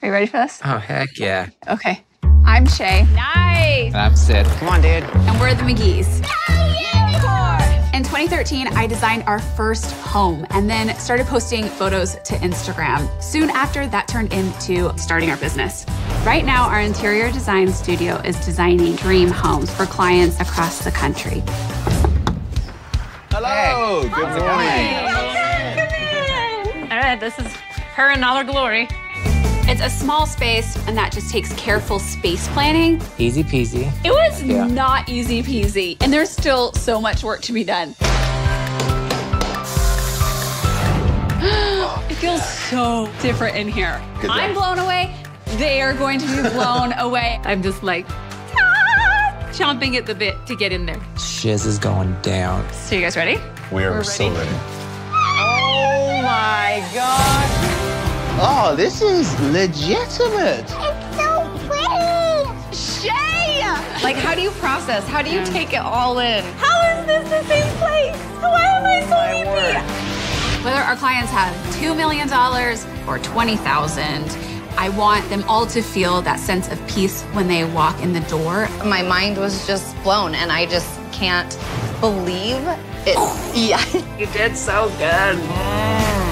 Are you ready for this? Oh, heck yeah. Okay. I'm Shea. Nice. I'm Syd. Come on, dude. And we're the McGee's. In 2013, I designed our first home and then started posting photos to Instagram. Soon after, that turned into starting our business. Right now, our interior design studio is designing dream homes for clients across the country. Hello. Good morning. Welcome, come in. All right, this is her in all her glory. It's a small space, and that just takes careful space planning. Easy peasy. It was Yeah. not easy peasy, and there's still so much work to be done. it feels so different in here. Good I'm job. blown away. They are going to be blown away. I'm just like ah, chomping at the bit to get in there. Shiz is going down. So, you guys ready? We are We're so ready. ready. Oh my god. Oh, this is legitimate. It's so pretty. Shea! Like, how do you process? How do you mm. take it all in? How is this the same place? Why am I so My happy? word. Whether our clients have $2 million or 20,000, I want them all to feel that sense of peace when they walk in the door. my mind was just blown and I just can't believe it. Yeah. You did so good. Mm.